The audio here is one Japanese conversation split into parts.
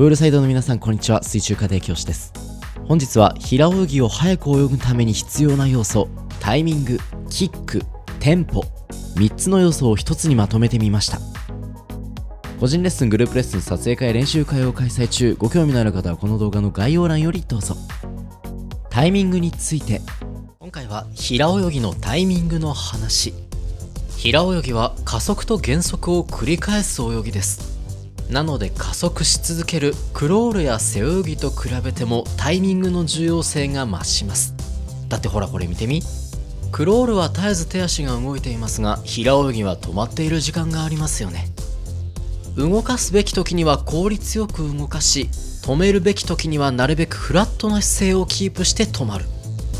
プールサイドの皆さんこんにちは。水中家庭教師です。本日は平泳ぎを早く泳ぐために必要な要素タイミングキックテンポ3つの要素を1つにまとめてみました。個人レッスングループレッスン撮影会練習会を開催中。ご興味のある方はこの動画の概要欄よりどうぞ。タイミングについて。今回は平泳ぎのタイミングの話。平泳ぎは加速と減速を繰り返す泳ぎです。なので加速し続けるクロールや背泳ぎと比べてもタイミングの重要性が増します。だってほらこれ見てみ。クロールは絶えず手足が動いていますが平泳ぎは止まっている時間がありますよね。動かすべき時には効率よく動かし止めるべき時にはなるべくフラットな姿勢をキープして止まる。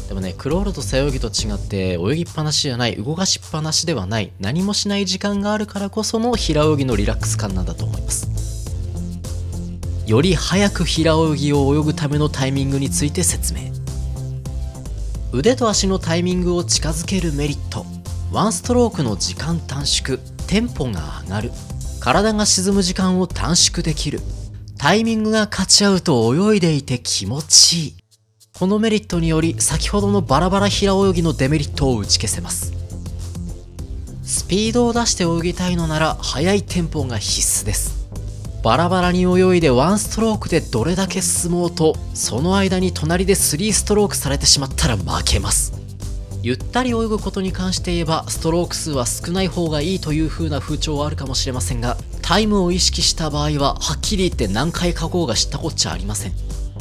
でもねクロールと背泳ぎと違って泳ぎっぱなしじゃない動かしっぱなしではない何もしない時間があるからこその平泳ぎのリラックス感なんだと思います。より早く平泳ぎを泳ぐためのタイミングについて説明。腕と足のタイミングを近づけるメリット。ワンストロークの時間短縮。テンポが上がる。体が沈む時間を短縮できる。タイミングが勝ち合うと泳いでいて気持ちいい。このメリットにより先ほどのバラバラ平泳ぎのデメリットを打ち消せます。スピードを出して泳ぎたいのなら速いテンポが必須です。バラバラに泳いでワンストロークでどれだけ進もうとその間に隣で3ストロークされてしまったら負けます。ゆったり泳ぐことに関して言えばストローク数は少ない方がいいという風な風潮はあるかもしれませんがタイムを意識した場合ははっきり言って何回書こうが知ったこっちゃありません。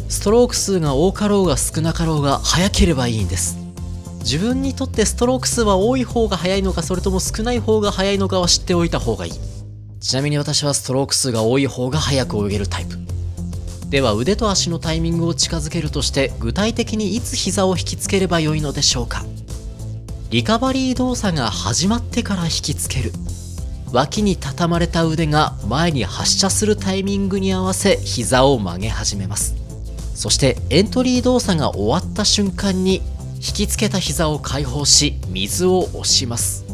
ストローク数が多かろうが少なかろうが速ければいいんです。自分にとってストローク数は多い方が速いのかそれとも少ない方が速いのかは知っておいた方がいい。ちなみに私はストローク数が多い方が速く泳げるタイプ。では腕と足のタイミングを近づけるとして具体的にいつ膝を引きつければよいのでしょうか。リカバリー動作が始まってから引きつける。脇に畳まれた腕が前に発射するタイミングに合わせ膝を曲げ始めます。そしてエントリー動作が終わった瞬間に引きつけた膝を解放し水を押します。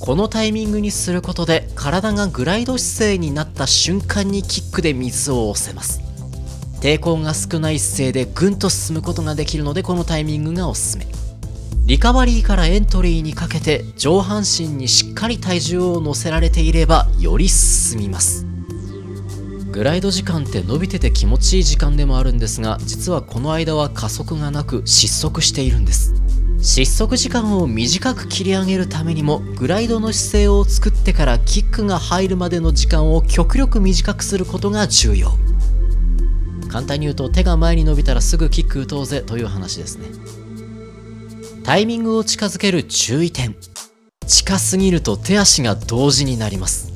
このタイミングにすることで体がグライド姿勢になった瞬間にキックで水を押せます。抵抗が少ない姿勢でぐんと進むことができるのでこのタイミングがおすすめ。リカバリーからエントリーにかけて上半身にしっかり体重を乗せられていればより進みます。グライド時間って伸びてて気持ちいい時間でもあるんですが実はこの間は加速がなく失速しているんです。失速時間を短く切り上げるためにもグライドの姿勢を作ってからキックが入るまでの時間を極力短くすることが重要。簡単に言うと手が前に伸びたらすぐキック打とうぜという話ですね。タイミングを近づける注意点。近すぎると手足が同時になります。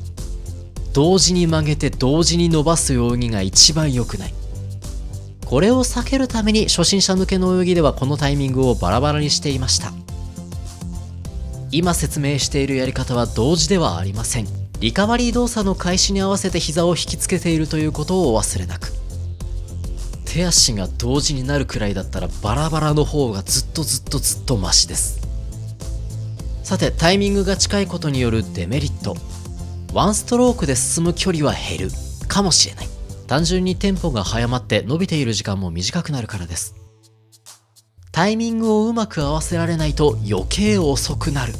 同時に曲げて同時に伸ばす泳ぎが一番良くない。これを避けるために初心者向けの泳ぎではこのタイミングをバラバラにしていました。今説明しているやり方は同時ではありません。リカバリー動作の開始に合わせて膝を引きつけているということをお忘れなく。手足が同時になるくらいだったらバラバラの方がずっとずっとずっとマシです。さてタイミングが近いことによるデメリット。ワンストロークで進む距離は減るかもしれない。単純にテンポが早まって伸びている時間も短くなるからです。タイミングをうまく合わせられないと余計遅くなる。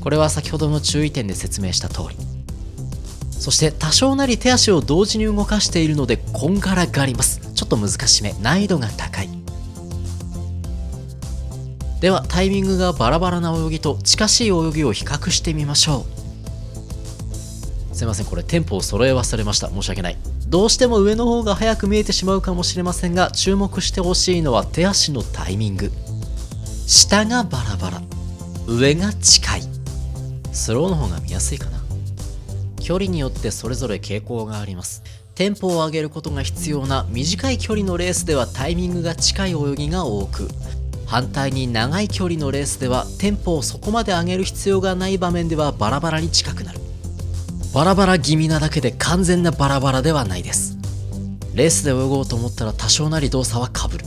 これは先ほどの注意点で説明した通り。そして多少なり手足を同時に動かしているのでこんがらがります。ちょっと難しめ。難易度が高い。ではタイミングがバラバラな泳ぎと近しい泳ぎを比較してみましょう。すいません。これテンポを揃え忘れました。申し訳ない。どうしても上の方が早く見えてしまうかもしれませんが注目してほしいのは手足のタイミング。下がバラバラ。上が近い。スローの方が見やすいかな。距離によってそれぞれ傾向があります。テンポを上げることが必要な短い距離のレースではタイミングが近い泳ぎが多く反対に長い距離のレースではテンポをそこまで上げる必要がない場面ではバラバラに近くなる。バラバラ気味なだけで完全なバラバラではないです。レースで泳ごうと思ったら多少なり動作はかぶる。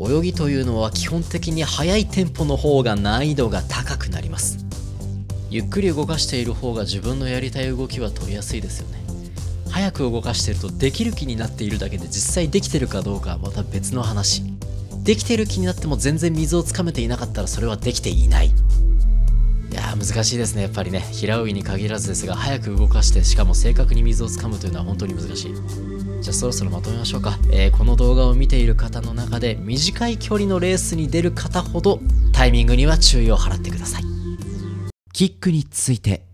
泳ぎというのは基本的に速いテンポの方が難易度が高くなります。ゆっくり動かしている方が自分のやりたい動きは取りやすいですよね。早く動かしてるとできる気になっているだけで実際できてるかどうかはまた別の話。できてる気になっても全然水をつかめていなかったらそれはできていない。いやー難しいですねやっぱりね。平泳ぎに限らずですが早く動かしてしかも正確に水をつかむというのは本当に難しい。じゃあそろそろまとめましょうか、えー、この動画を見ている方の中で短い距離のレースに出る方ほどタイミングには注意を払ってください。キックについて。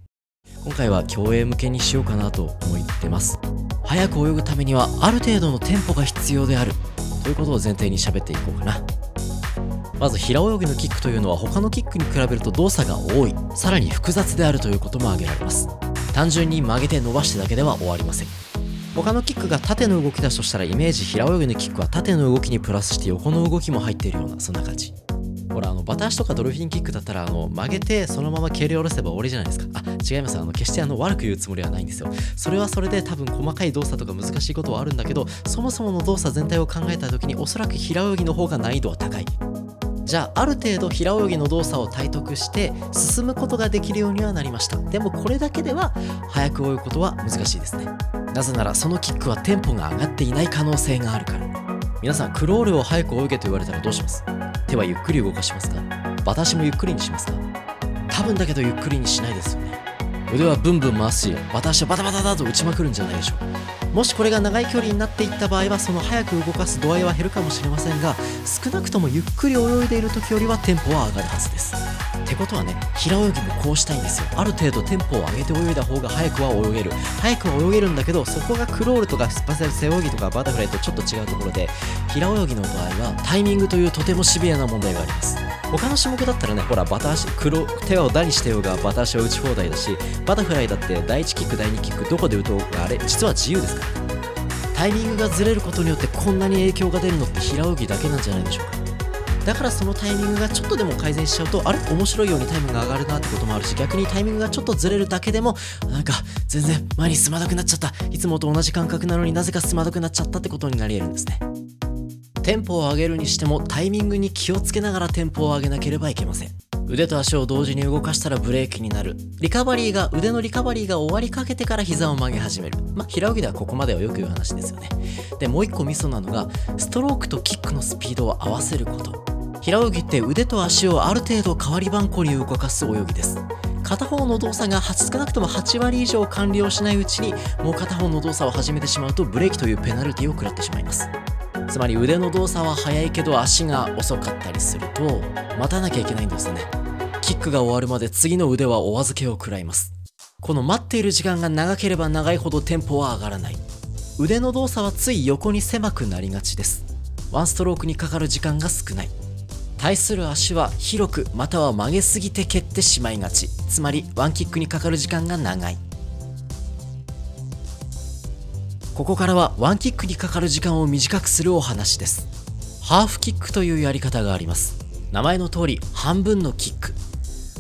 今回は競泳向けにしようかなと思ってます。早く泳ぐためにはある程度のテンポが必要である。ということを前提に喋っていこうかな。まず平泳ぎのキックというのは他のキックに比べると動作が多い。さらに複雑であるということも挙げられます。単純に曲げて伸ばしてだけでは終わりません。他のキックが縦の動きだとしたらイメージ平泳ぎのキックは縦の動きにプラスして横の動きも入っているようなそんな感じ。ほらあのバタ足とかドルフィンキックだったらあの曲げてそのまま蹴り下ろせば終わりじゃないですか。あ違います。あの決してあの悪く言うつもりはないんですよ。それはそれで多分細かい動作とか難しいことはあるんだけどそもそもの動作全体を考えた時におそらく平泳ぎの方が難易度は高い。じゃあある程度平泳ぎの動作を体得して進むことができるようにはなりました。でもこれだけでは速く泳ぐことは難しいですね。なぜならそのキックはテンポが上がっていない可能性があるから。皆さんクロールを早く泳げと言われたらどうします？手はゆっくり動かしますか？バタ足もゆっくりにしますか？多分だけどゆっくりにしないですよね。腕はブンブン回すしバタ足はバタバタだと打ちまくるんじゃないでしょうもしこれが長い距離になっていった場合はその速く動かす度合いは減るかもしれませんが少なくともゆっくり泳いでいる時よりはテンポは上がるはずです。ってことはね平泳ぎもこうしたいんですよ。ある程度テンポを上げて泳いだ方が早くは泳げる。早くは泳げるんだけどそこがクロールとかスパセル背泳ぎとかバタフライとちょっと違うところで平泳ぎの場合はタイミングというとてもシビアな問題があります。他の種目だったらねほらバタ足黒手を打にしてようがバタ足を打ち放題だしバタフライだって第1キック第2キックどこで打とうがあれ実は自由ですから。タイミングがずれることによってこんなに影響が出るのって平泳ぎだけなんじゃないでしょうか。だからそのタイミングがちょっとでも改善しちゃうとあれ？面白いようにタイムが上がるなってこともあるし逆にタイミングがちょっとずれるだけでもなんか全然前に進まなくなっちゃった。いつもと同じ感覚なのになぜか進まなくなっちゃったってことになり得るんですね。テンポを上げるにしてもタイミングに気をつけながらテンポを上げなければいけません。腕と足を同時に動かしたらブレーキになる。リカバリーが腕のリカバリーが終わりかけてから膝を曲げ始める。まあ平泳ぎではここまではよく言う話ですよね。でもう一個ミソなのがストロークとキックのスピードを合わせること。平泳ぎって腕と足をある程度代わり番号に動かす泳ぎです。片方の動作が少なくとも8割以上完了しないうちにもう片方の動作を始めてしまうとブレーキというペナルティを食らってしまいます。つまり腕の動作は速いけど足が遅かったりすると待たなきゃいけないんですね。キックが終わるまで次の腕はお預けを食らいます。この待っている時間が長ければ長いほどテンポは上がらない。腕の動作はつい横に狭くなりがちです。ワンストロークにかかる時間が少ない。対する足は広くまたは曲げすぎて蹴ってしまいがち。つまりワンキックにかかる時間が長い。ここからはワンキックにかかる時間を短くするお話です。ハーフキックというやり方があります。名前の通り半分のキック。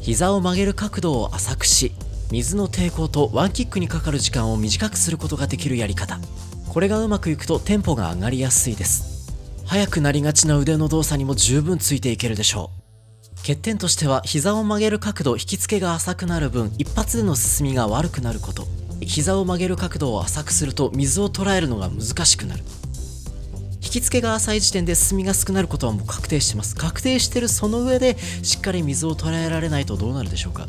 膝を曲げる角度を浅くし水の抵抗とワンキックにかかる時間を短くすることができるやり方。これがうまくいくとテンポが上がりやすいです。速くなりがちな腕の動作にも十分ついていけるでしょう。欠点としては膝を曲げる角度引き付けが浅くなる分一発での進みが悪くなること。膝を曲げる角度を浅くすると水を捉えるのが難しくなる。引き付けが浅い時点で進みが少なることはもう確定してます。確定してるその上でしっかり水を捉えられないとどうなるでしょうか。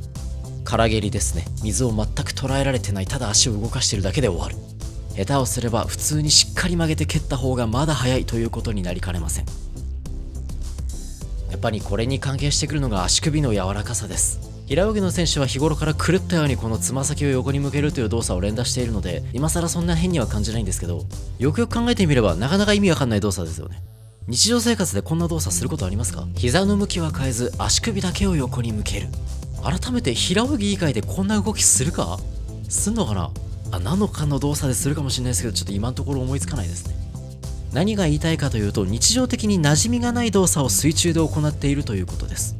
空蹴りですね。水を全く捉えられてない。ただ足を動かしてるだけで終わる。下手をすれば普通にしっかり曲げて蹴った方がまだ早いということになりかねません。やっぱりこれに関係してくるのが足首の柔らかさです。平泳ぎの選手は日頃から狂ったようにこのつま先を横に向けるという動作を連打しているので今更そんな変には感じないんですけどよくよく考えてみればなかなか意味わかんない動作ですよね。日常生活でこんな動作することありますか？膝の向きは変えず足首だけを横に向ける。改めて平泳ぎ以外でこんな動きするか？すんのかな？あなのかの動作でするかもしれないですけどちょっと今のところ思いつかないですね。何が言いたいかというと日常的に馴染みがない動作を水中で行っているということです。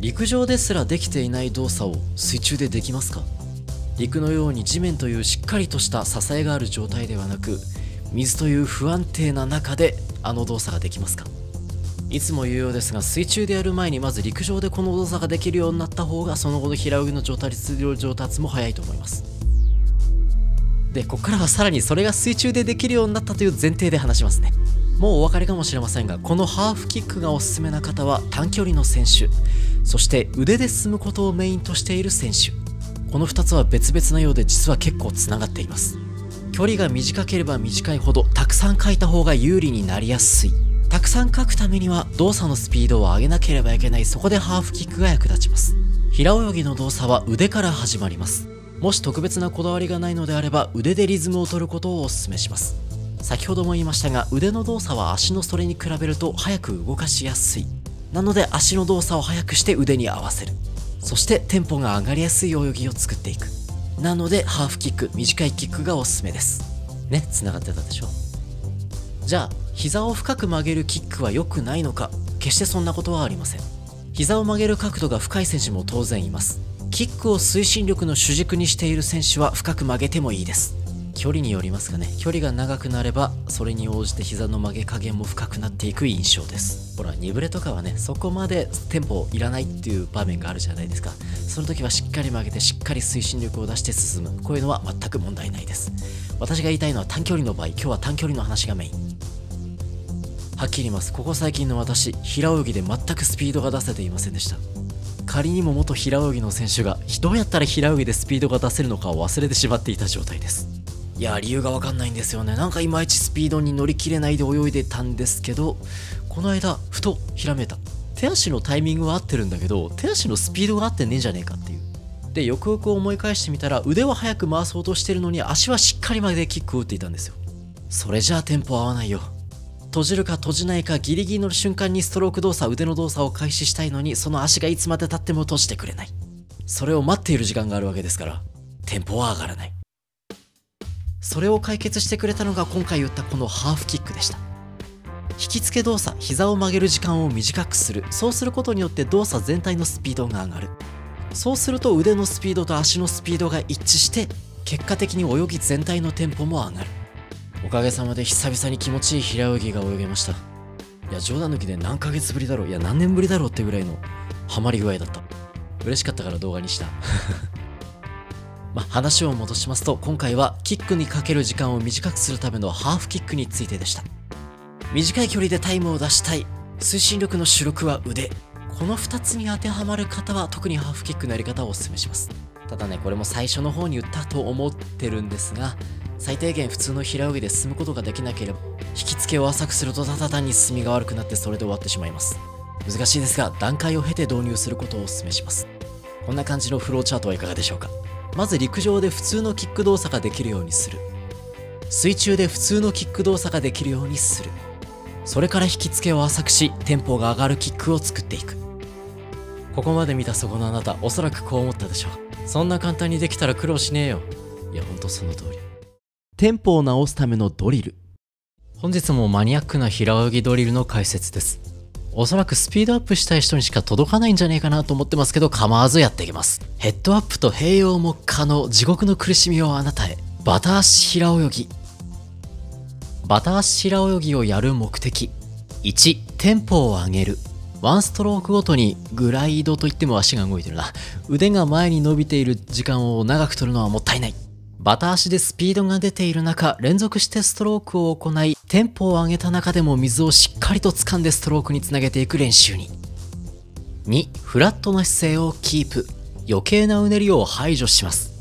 陸上ですらできていない動作を水中でできますか？陸のように地面というしっかりとした支えがある状態ではなく水という不安定な中であの動作ができますか？いつも言うようですが水中でやる前にまず陸上でこの動作ができるようになった方がその後の平泳ぎの上達上達も早いと思います。でここからはさらにそれが水中でできるようになったという前提で話しますね。もうお分かりかもしれませんがこのハーフキックがおすすめな方は短距離の選手。そして腕で進むことをメインとしている選手。この2つは別々なようで実は結構つながっています。距離が短ければ短いほどたくさん書いた方が有利になりやすい。たくさん書くためには動作のスピードを上げなければいけない。そこでハーフキックが役立ちます。平泳ぎの動作は腕から始まります。もし特別なこだわりがないのであれば腕でリズムを取ることをお勧めします。先ほども言いましたが腕の動作は足のそれに比べると早く動かしやすい。なので足の動作を速くして腕に合わせる。そしてテンポが上がりやすい泳ぎを作っていく。なのでハーフキック短いキックがおすすめです。ね繋がってたでしょ？じゃあ膝を深く曲げるキックは良くないのか？決してそんなことはありません。膝を曲げる角度が深い選手も当然います。キックを推進力の主軸にしている選手は深く曲げてもいいです。距離によりますかね距離が長くなればそれに応じて膝の曲げ加減も深くなっていく印象です。ほら2ブレとかはねそこまでテンポいらないっていう場面があるじゃないですか。その時はしっかり曲げてしっかり推進力を出して進む。こういうのは全く問題ないです。私が言いたいのは短距離の場合今日は短距離の話がメイン。はっきり言います。ここ最近の私平泳ぎで全くスピードが出せていませんでした。仮にも元平泳ぎの選手がどうやったら平泳ぎでスピードが出せるのかを忘れてしまっていた状態です。いや理由がわかんないんですよね。なんかいまいちスピードに乗り切れないで泳いでたんですけどこの間ふとひらめいた。手足のタイミングは合ってるんだけど手足のスピードが合ってねえんじゃねえかっていう。でよくよく思い返してみたら腕は速く回そうとしてるのに足はしっかりまでキックを打っていたんですよ。それじゃあテンポ合わないよ。閉じるか閉じないかギリギリの瞬間にストローク動作腕の動作を開始したいのにその足がいつまでたっても閉じてくれない。それを待っている時間があるわけですからテンポは上がらない。それを解決してくれたのが今回言ったこのハーフキックでした。引き付け動作膝を曲げる時間を短くする。そうすることによって動作全体のスピードが上がる。そうすると腕のスピードと足のスピードが一致して結果的に泳ぎ全体のテンポも上がる。おかげさまで久々に気持ちいい平泳ぎが泳げました。いや冗談抜きで何ヶ月ぶりだろう。いや何年ぶりだろうってぐらいのハマり具合だった。嬉しかったから動画にした。まあ、話を戻しますと今回はキックにかける時間を短くするためのハーフキックについてでした。短い距離でタイムを出したい。推進力の主力は腕。この2つに当てはまる方は特にハーフキックのやり方をお勧めします。ただねこれも最初の方に言ったと思ってるんですが最低限普通の平泳ぎで進むことができなければ引き付けを浅くするとただ単に進みが悪くなってそれで終わってしまいます。難しいですが段階を経て導入することをお勧めします。こんな感じのフローチャートはいかがでしょうか？まず陸上で普通のキック動作ができるようにする。水中で普通のキック動作ができるようにする。それから引き付けを浅くしテンポが上がるキックを作っていく。ここまで見たそこのあなたおそらくこう思ったでしょう。そんな簡単にできたら苦労しねえよ。いやほんとその通り。テンポを直すためのドリル。本日もマニアックな平泳ぎドリルの解説ですおそらくスピードアップしたい人にしか届かないんじゃねえかなと思ってますけど構わずやっていきます。ヘッドアップと併用も可能。地獄の苦しみをあなたへ。バタ足平泳ぎ。バタ足平泳ぎをやる目的。1テンポを上げる。ワンストロークごとにグライドといっても足が動いてるな。腕が前に伸びている時間を長く取るのはもったいない。バタ足でスピードが出ている中連続してストロークを行いテンポを上げた中でも水をしっかりと掴んでストロークにつなげていく練習に。2フラットな姿勢をキープ。余計なうねりを排除します。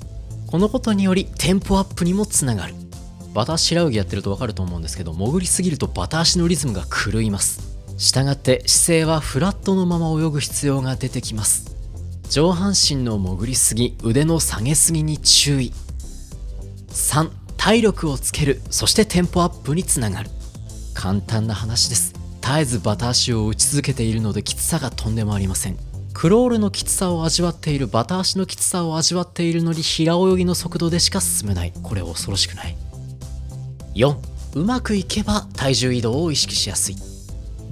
このことによりテンポアップにもつながる。バタ足平泳ぎやってるとわかると思うんですけど潜りすぎるとバタ足のリズムが狂います。したがって姿勢はフラットのまま泳ぐ必要が出てきます。上半身の潜りすぎ腕の下げすぎに注意。3体力をつけるそしてテンポアップにつながる。簡単な話です。絶えずバタ足を打ち続けているのできつさがとんでもありません。クロールのきつさを味わっているバタ足のきつさを味わっているのに平泳ぎの速度でしか進めない。これ恐ろしくない。4うまくいけば体重移動を意識しやすい。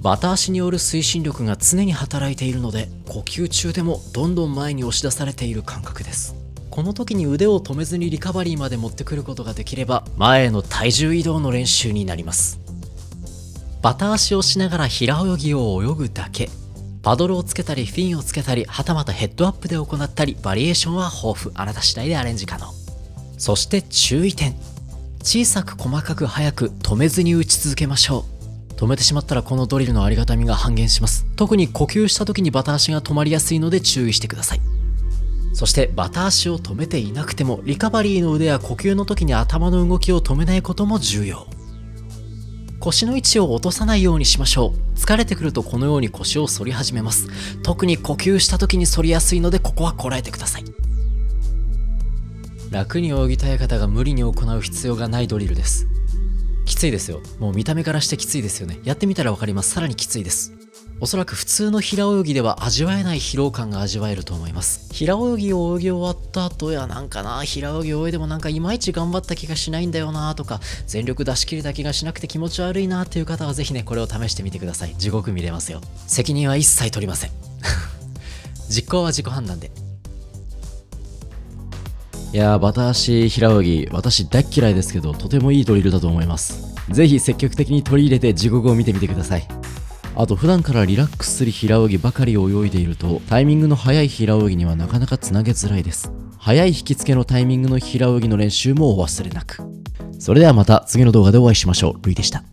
バタ足による推進力が常に働いているので呼吸中でもどんどん前に押し出されている感覚です。この時に腕を止めずにリカバリーまで持ってくることができれば前への体重移動の練習になります。バタ足をしながら平泳ぎを泳ぐだけ。パドルをつけたりフィンをつけたりはたまたヘッドアップで行ったりバリエーションは豊富。あなた次第でアレンジ可能。そして注意点。小さく細かく速く止めずに打ち続けましょう。止めてしまったらこのドリルのありがたみが半減します。特に呼吸した時にバタ足が止まりやすいので注意してください。そしてバタ足を止めていなくてもリカバリーの腕や呼吸の時に頭の動きを止めないことも重要。腰の位置を落とさないようにしましょう。疲れてくるとこのように腰を反り始めます。特に呼吸した時に反りやすいのでここはこらえてください。楽に泳ぎたい方が無理に行う必要がないドリルです。きついですよ。もう見た目からしてきついですよね。やってみたら分かります。さらにきついです。おそらく普通の平泳ぎでは味わえない疲労感が味わえると思います。平泳ぎを泳ぎ終わった後やなんかな平泳ぎを泳いでもなんかいまいち頑張った気がしないんだよなとか全力出し切れた気がしなくて気持ち悪いなっていう方はぜひねこれを試してみてください。地獄見れますよ。責任は一切取りません。実行は自己判断で。いやー、バタ足平泳ぎ、私大嫌いですけど、とてもいいドリルだと思います。ぜひ積極的に取り入れて地獄を見てみてください。あと普段からリラックスする平泳ぎばかり泳いでいるとタイミングの速い平泳ぎにはなかなかつなげづらいです。速い引き付けのタイミングの平泳ぎの練習もお忘れなく。それではまた次の動画でお会いしましょう。ルイでした。